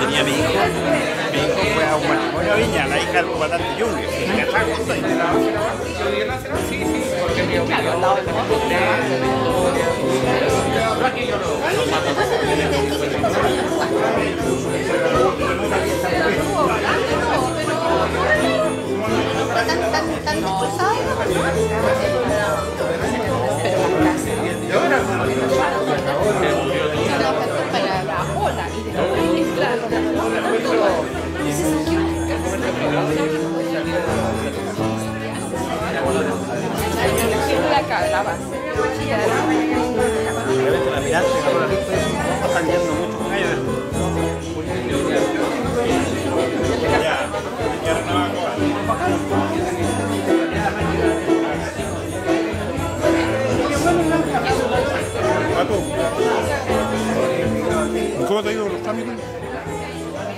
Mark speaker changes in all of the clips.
Speaker 1: Tenía mi hijo. Mi hijo fue a un matrimonio a Viña, la hija del comandante Jungles. que está justo ahí.
Speaker 2: ¿Tan,
Speaker 1: ¿cómo te ha ido los trámites?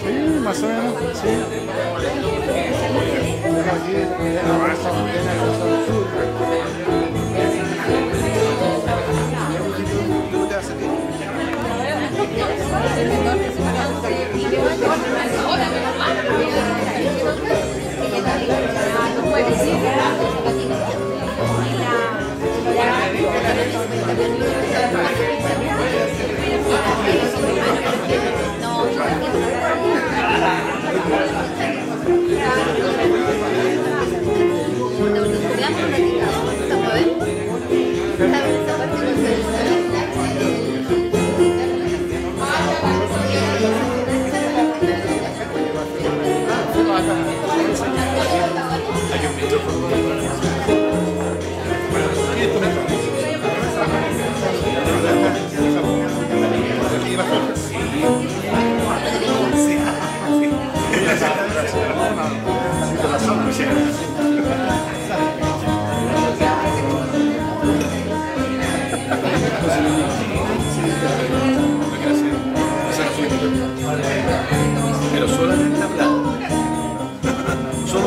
Speaker 3: Sí, más o menos, ahora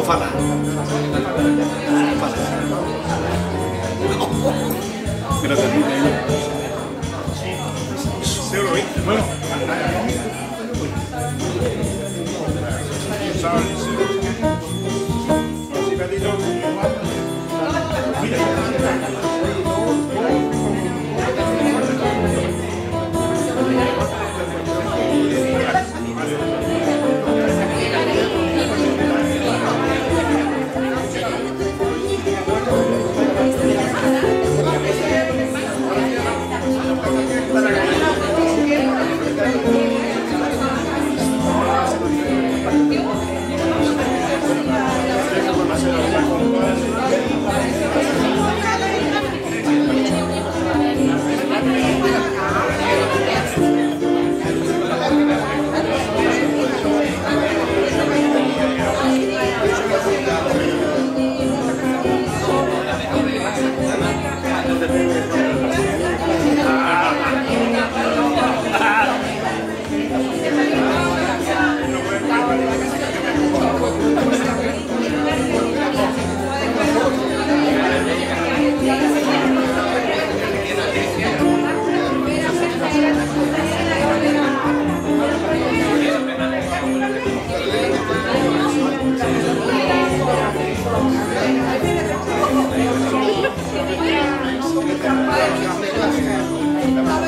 Speaker 4: falar. Vou falar.
Speaker 1: Graças a Deus, hein? Seu irmão. Sorry.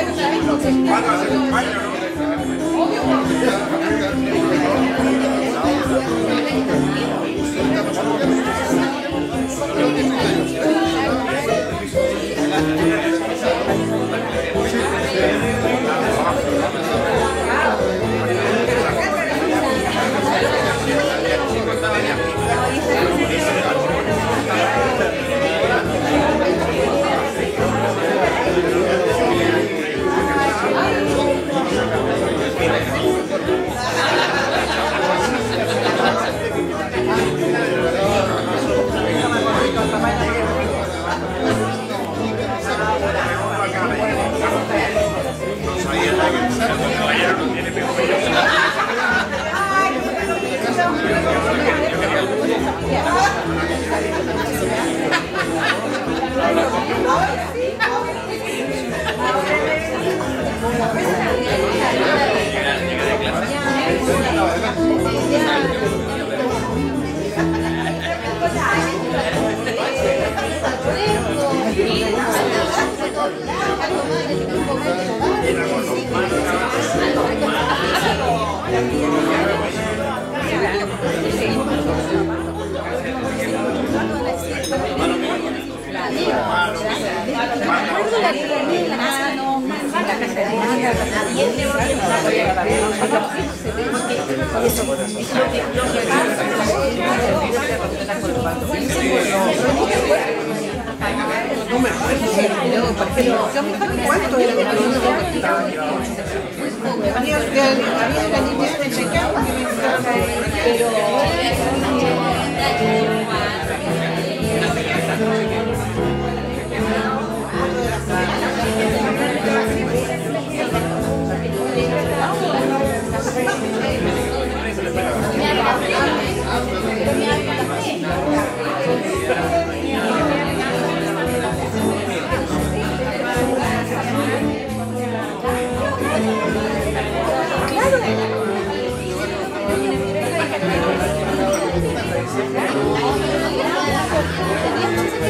Speaker 1: Thank you.
Speaker 5: ¿Cuánto era había gallinas de pecado que me encantaban.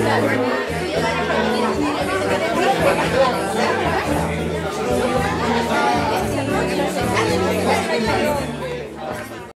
Speaker 2: Thank you.